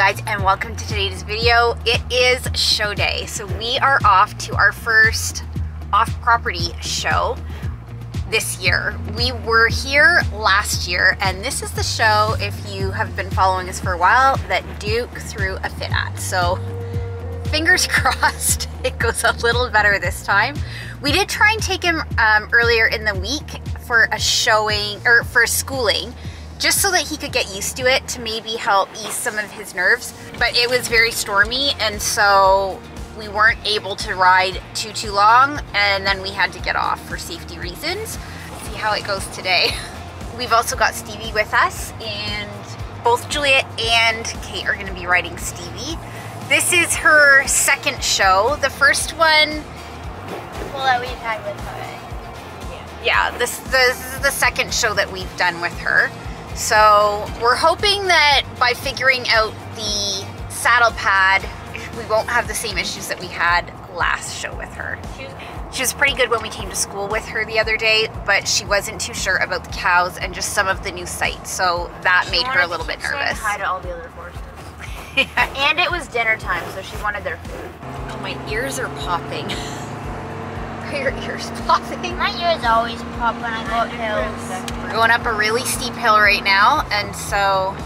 Guys and welcome to today's video. It is show day. So we are off to our first off-property show this year. We were here last year and this is the show, if you have been following us for a while, that Duke threw a fit at. So fingers crossed it goes a little better this time. We did try and take him um, earlier in the week for a showing or for schooling just so that he could get used to it to maybe help ease some of his nerves. But it was very stormy and so we weren't able to ride too, too long and then we had to get off for safety reasons. See how it goes today. We've also got Stevie with us and both Julia and Kate are gonna be riding Stevie. This is her second show. The first one, Well, that we've had with her. yeah, this, this is the second show that we've done with her. So we're hoping that by figuring out the saddle pad, we won't have the same issues that we had last show with her. She was, pretty good when we came to school with her the other day, but she wasn't too sure about the cows and just some of the new sights. So that she made her a little to bit nervous. Hi to all the other horses. And it was dinner time, so she wanted their food. Oh, my ears are popping. Are your ears popping? My ears always pop when I go up hills. We're going up a really steep hill right now, and so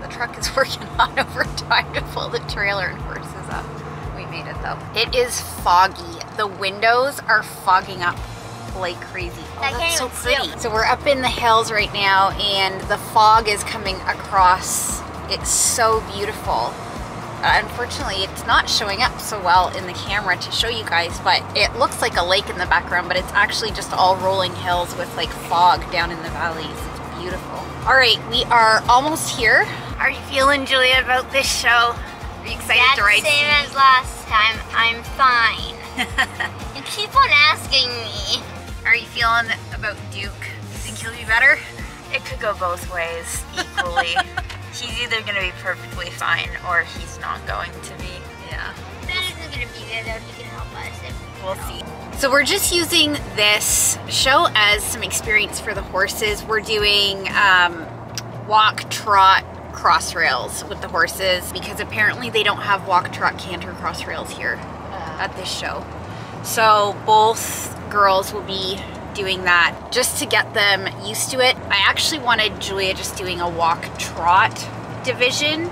the truck is working on overtime to pull the trailer and horses up. We made it though. It is foggy. The windows are fogging up like crazy. Oh, that's so even see 'em. pretty. So we're up in the hills right now, and the fog is coming across. It's so beautiful. Uh, unfortunately, it's not showing up so well in the camera to show you guys, but it looks like a lake in the background, but it's actually just all rolling hills with like fog down in the valleys. It's beautiful. All right, we are almost here. How are you feeling, Julia, about this show? Are you excited That's to ride? same as last time. I'm fine. you keep on asking me. Are you feeling about Duke? You think he'll be better? It could go both ways equally. he's either going to be perfectly fine or he's not going to be. Yeah. Ben isn't gonna be there though. He can help us if We'll see. So we're just using this show as some experience for the horses. We're doing um, walk, trot, cross rails with the horses because apparently they don't have walk, trot, canter, cross rails here at this show. So both girls will be doing that just to get them used to it. I actually wanted Julia just doing a walk, trot division.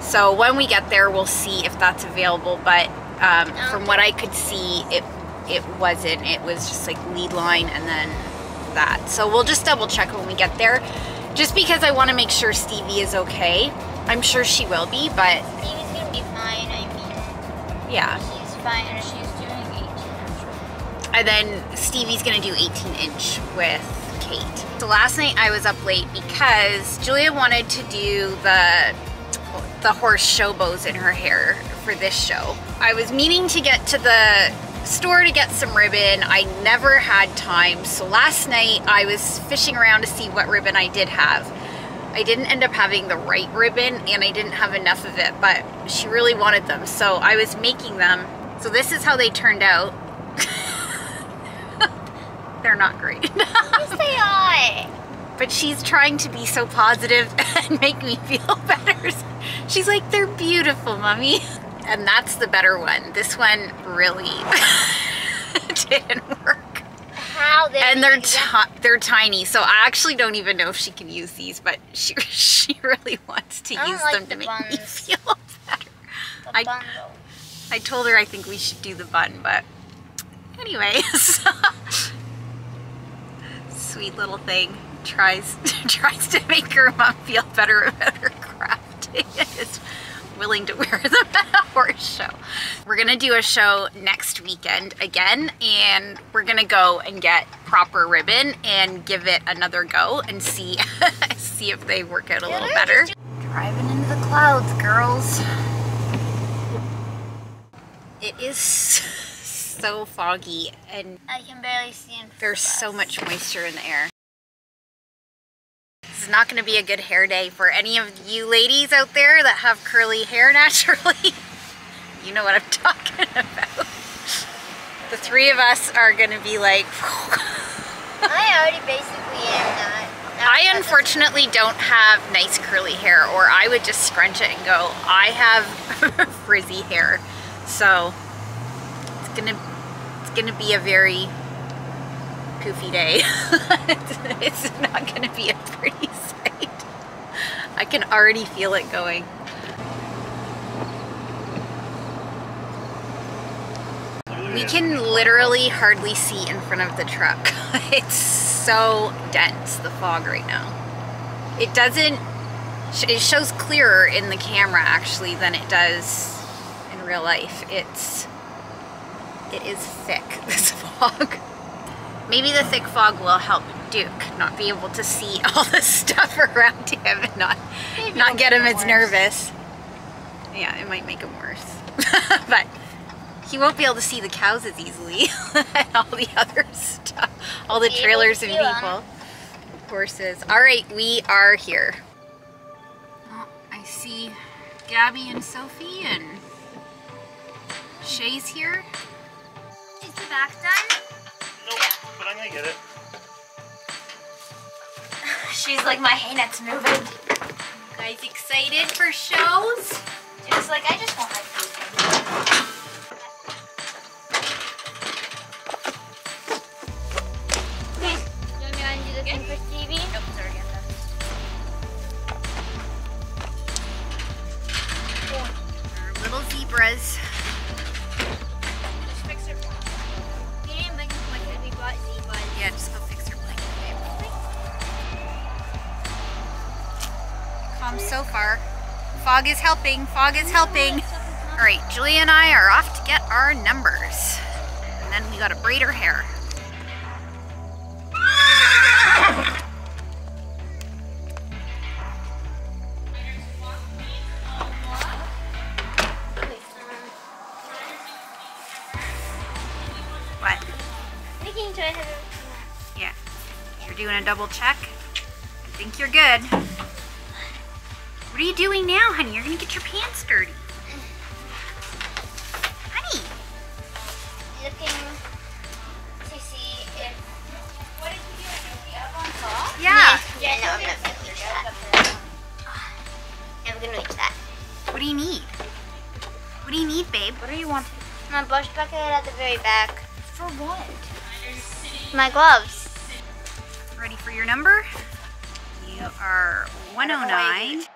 So when we get there, we'll see if that's available. But um, from what I could see, it it wasn't. It was just like lead line and then that. So we'll just double check when we get there, just because I want to make sure Stevie is okay. I'm sure she will be, but Stevie's gonna be fine. I mean, yeah. she's fine. and She's doing 18 And then Stevie's gonna do 18 inch with Kate. So last night I was up late because Julia wanted to do the the horse show bows in her hair for this show. I was meaning to get to the store to get some ribbon. I never had time. So last night I was fishing around to see what ribbon I did have. I didn't end up having the right ribbon and I didn't have enough of it, but she really wanted them. So I was making them. So this is how they turned out. They're not great. Yes, they are. but she's trying to be so positive and make me feel better. She's like, they're beautiful, mommy. And that's the better one. This one really didn't work. How they And they're they're tiny, so I actually don't even know if she can use these, but she she really wants to use like them the to make me feel better. the I- bundle. I told her I think we should do the bun, but anyways. Sweet little thing tries tries to make her mom feel better about her crafting and is willing to wear them at a horse show. We're gonna do a show next weekend again and we're gonna go and get proper ribbon and give it another go and see see if they work out a little better. Driving into the clouds, girls. It is so foggy and I can barely see in there's so much moisture in the air. This is not going to be a good hair day for any of you ladies out there that have curly hair naturally. you know what I'm talking about. The three of us are going to be like, I already basically am that. I unfortunately don't have nice curly hair or I would just scrunch it and go. I have frizzy hair. So gonna it's gonna be a very poofy day. it's not gonna be a pretty sight. I can already feel it going. We can literally hardly see in front of the truck. it's so dense, the fog right now. It doesn't, it shows clearer in the camera actually than it does in real life. It's, it is thick, this fog. Maybe the thick fog will help Duke not be able to see all the stuff around him and not, Maybe not get him as worse. nervous. Yeah, it might make him worse. but he won't be able to see the cows as easily and all the other stuff, all the Be able to trailers and people, horses. All right, we are here. Oh, I see Gabby and Sophie and Shay's here. The back done? Nope, but I'm gonna get it. She's like, my hay net's moving. guys excited for shows? It's like I just Fog is helping. Fog is helping. All right, Julia and I are off to get our numbers. And then we gotta braid her hair. What? Making sure I have. Yeah. You're doing a double check? I think you're good. What are you doing now, honey? You're gonna get your pants dirty. Honey. Looking to see if. What did you do? Is the up on top? Yeah. Yeah, no, I'm gonna reach that. I'm gonna reach that. What do you need? What do you need, babe? What do you want? My brush bucket at the very back. For what? My gloves. Ready for your number? You are 109.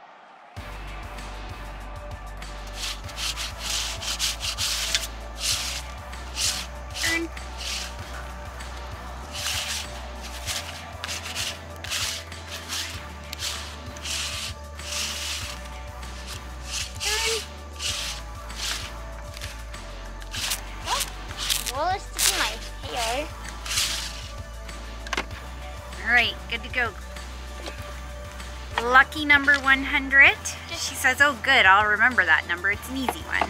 Number 100. She says, oh good, I'll remember that number. It's an easy one.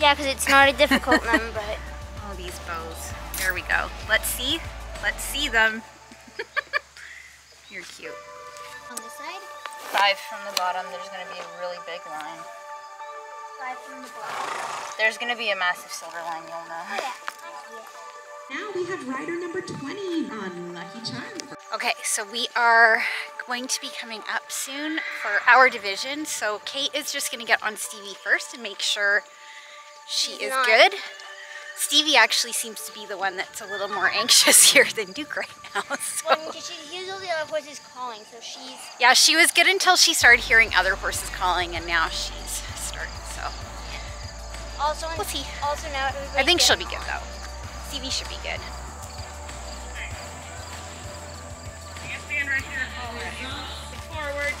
Yeah, because it's not a difficult number. Oh, these bows. There we go. Let's see. Let's see them. You're cute. On side, Five from the bottom. There's gonna be a really big line. five from the bottom. There's gonna be a massive silver line. You'll Oh know. yeah, I see it. Now we have rider number 20 on Lucky Charm. Okay, so we are going to be coming up soon for our division. So Kate is just going to get on Stevie first and make sure she She's is not. good. Stevie actually seems to be the one that's a little more anxious here than Duke right now. So. Well, because she hears all the other horses calling, so she's. Yeah, she was good until she started hearing other horses calling, and now she's starting. So Also, We'll see. Also now I think she'll be good though. Stevie should be good. Stand right here. Forward.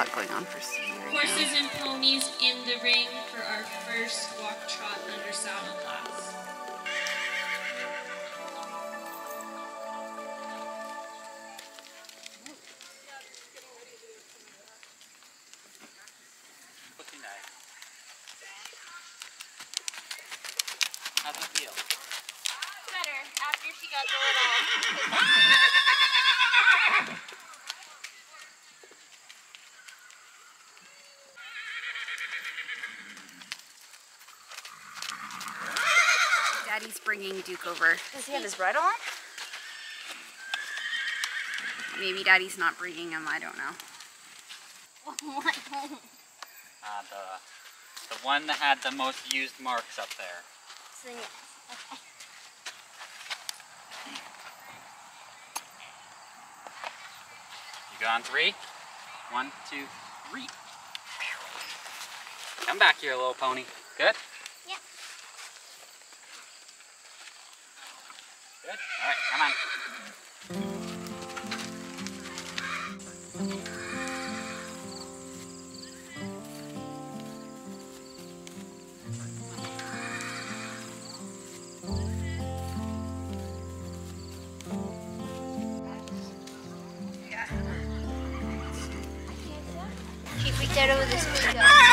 lot going on for Sydney right Horses now. and ponies in the ring for our first walk trot under saddle class. How's it feel? Better after she got the little. bringing Duke over. Does he have his bridle on? Maybe Daddy's not bringing him. I don't know. Uh, the, the one that had the most used marks up there. So, yes. Okay. You go on three. One, two, three. Come back here, little pony. Good? Good? Alright, come on. She freaked out over this video.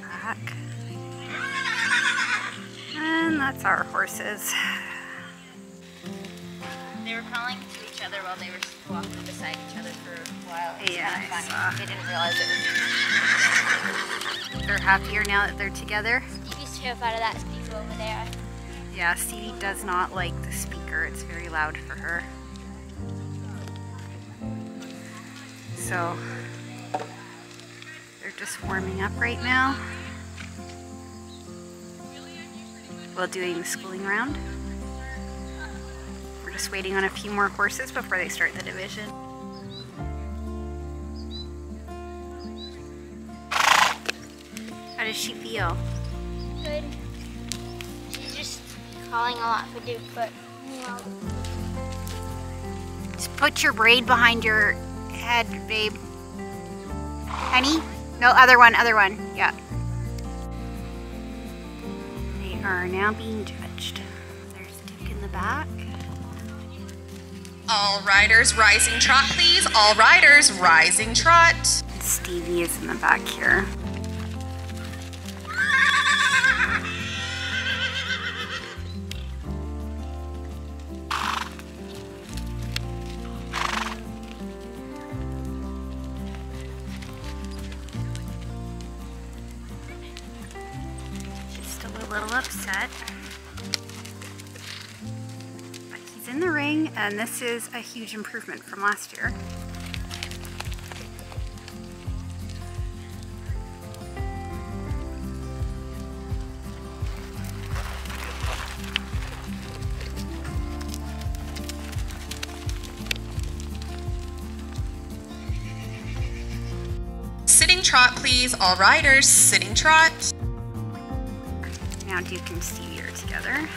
Back. And that's our horses. They were calling to each other while they were walking beside each other for a while. It was Yeah, kinda I funny. They didn't realize it was They're happier now that they're together. Stevie's terrified of that speaker over there. Yeah, Stevie does not like the speaker. It's very loud for her. So, they're just warming up right now. While doing the schooling round. We're just waiting on a few more horses before they start the division. How does she feel? Good. She's just calling a lot for Duke, but well, Just put your braid behind your head, babe. Honey? No, other one, other one. Yeah. They are now being judged. There's Duke in the back. All riders rising trot, please. All riders rising trot. Stevie is in the back here. Little upset. But he's in the ring, and this is a huge improvement from last year. Sitting trot, please. All riders sitting trot. Duke and Stevie are together.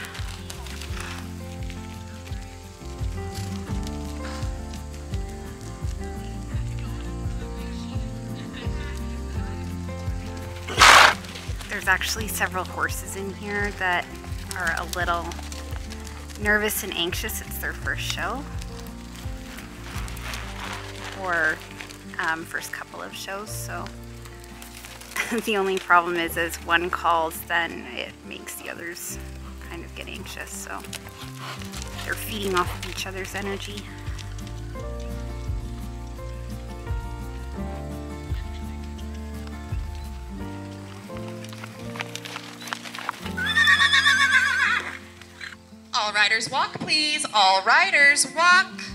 There's actually several horses in here that are a little nervous and anxious. It's their first show. Or um, first couple of shows, so the only problem is as one calls then it makes the others kind of get anxious so they're feeding off of each other's energy All riders walk, please. All riders walk.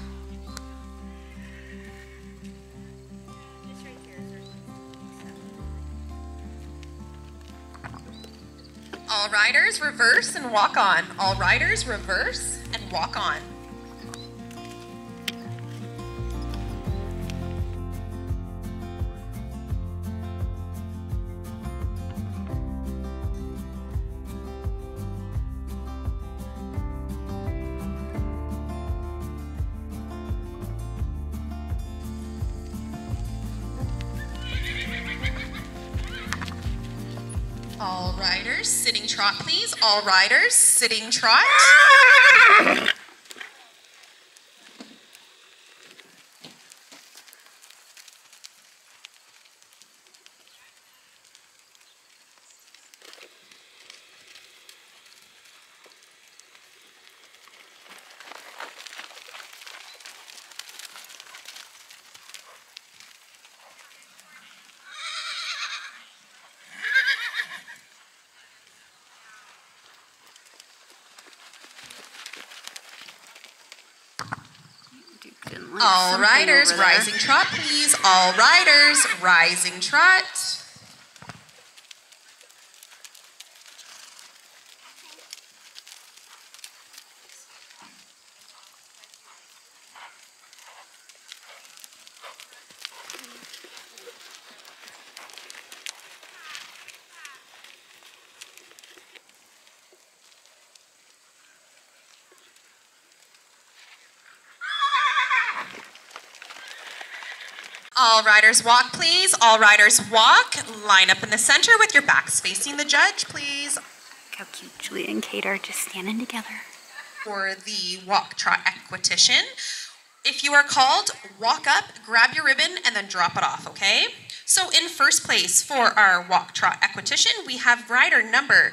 Riders reverse and walk on. All riders reverse and walk on. All riders sitting trot, please. All riders sitting trot. All riders, rising trot, please. All riders, rising trot. All riders walk, please. All riders walk. Line up in the center with your backs facing the judge, please. Look how cute Julia and Kate are just standing together. For the walk trot equitation, if you are called, walk up, grab your ribbon, and then drop it off, okay? So in first place for our walk trot equitation, we have rider number